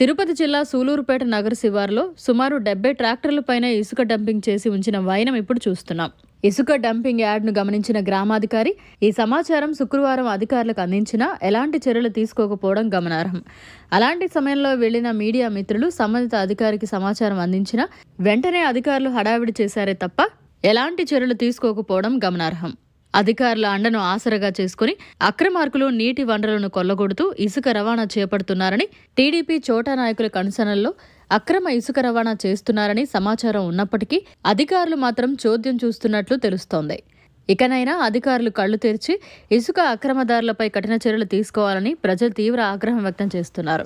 తిరుపతి జిల్లా సూలూరుపేట నగర శివారులో సుమారు డెబ్బై ట్రాక్టర్ల పైన ఇసుక డంపింగ్ చేసి ఉంచిన వైనం ఇప్పుడు చూస్తున్నాం. ఇసుక డంపింగ్ యాడ్ను గమనించిన గ్రామాధికారి ఈ సమాచారం శుక్రవారం అధికారులకు అందించినా ఎలాంటి చర్యలు తీసుకోకపోవడం గమనార్హం. అలాంటి సమయంలో వెళ్ళిన మీడియా మిత్రులు సంబంధిత అధికారికి సమాచారం అందించినా వెంటనే అధికారులు హడావిడి చేశారే తప్ప ఎలాంటి చర్యలు తీసుకోకపోవడం గమనార్హం. అధికారుల అండను ఆసరగా చేసుకుని అక్రమార్కులు నీటి వనరులను కొల్లగొడుతూ ఇసుక రవాణా చేపడుతున్నారని టీడీపీ చోటా నాయకుల కనుసనల్లో అక్రమ ఇసుక రవాణా చేస్తున్నారని సమాచారం ఉన్నప్పటికీ అధికారులు మాత్రం చోద్యం చూస్తున్నట్లు తెలుస్తోంది. ఇకనైనా అధికారులు కళ్ళు తెరిచి ఇసుక అక్రమదారులపై కఠిన చర్యలు తీసుకోవాలని ప్రజలు తీవ్ర ఆగ్రహం వ్యక్తం చేస్తున్నారు.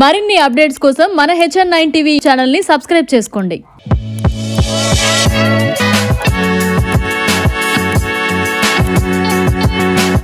మరిన్ని అప్డేట్స్ కోసం మన హెచ్ఎన్ నైన్ టీవీ ఛానల్ని సబ్స్క్రైబ్ చేసుకోండి.